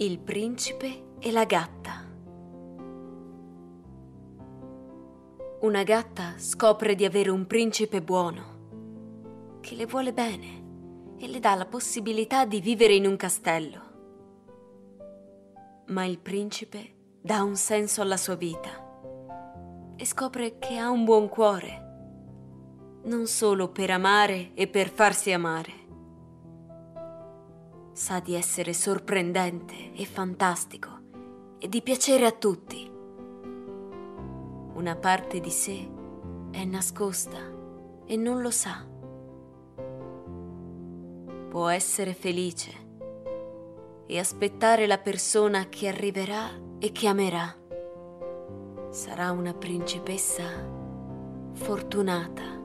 Il principe e la gatta. Una gatta scopre di avere un principe buono, che le vuole bene e le dà la possibilità di vivere in un castello. Ma il principe dà un senso alla sua vita e scopre che ha un buon cuore, non solo per amare e per farsi amare sa di essere sorprendente e fantastico e di piacere a tutti. Una parte di sé è nascosta e non lo sa. Può essere felice e aspettare la persona che arriverà e che amerà. Sarà una principessa fortunata.